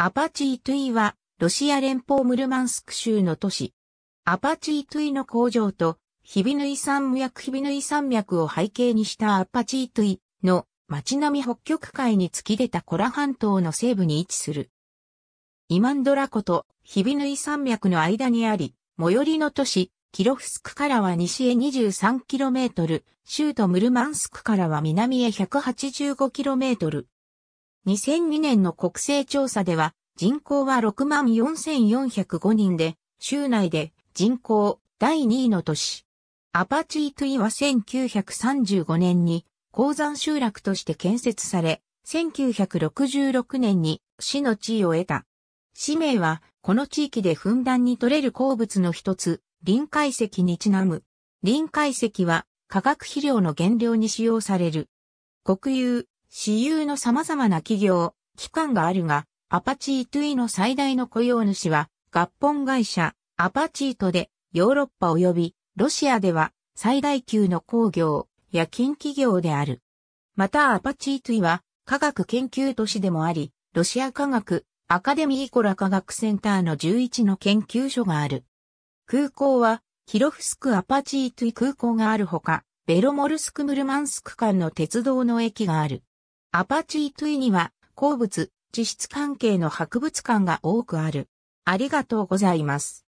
アパチートゥイは、ロシア連邦ムルマンスク州の都市。アパチートゥイの工場と、ヒビヌイ山脈ヒビヌイ山脈を背景にしたアパチートゥイの町並み北極海に突き出たコラ半島の西部に位置する。イマンドラ湖とヒビヌイ山脈の間にあり、最寄りの都市、キロフスクからは西へ 23km、州都ムルマンスクからは南へ 185km。2002年の国勢調査では人口は64,405人で、州内で人口第2位の都市。アパチートゥイは1935年に鉱山集落として建設され、1966年に市の地位を得た。市名はこの地域でふんだんに取れる鉱物の一つ、臨海石にちなむ。臨海石は化学肥料の原料に使用される。国有、私有の様々な企業、機関があるが、アパチートゥイの最大の雇用主は、合本会社、アパチートで、ヨーロッパ及び、ロシアでは、最大級の工業、や金企業である。またアパチートゥイは、科学研究都市でもあり、ロシア科学、アカデミーコラ科学センターの11の研究所がある。空港は、ヒロフスクアパチートゥイ空港があるほか、ベロモルスクムルマンスク間の鉄道の駅がある。アパチートゥイには、鉱物、地質関係の博物館が多くある。ありがとうございます。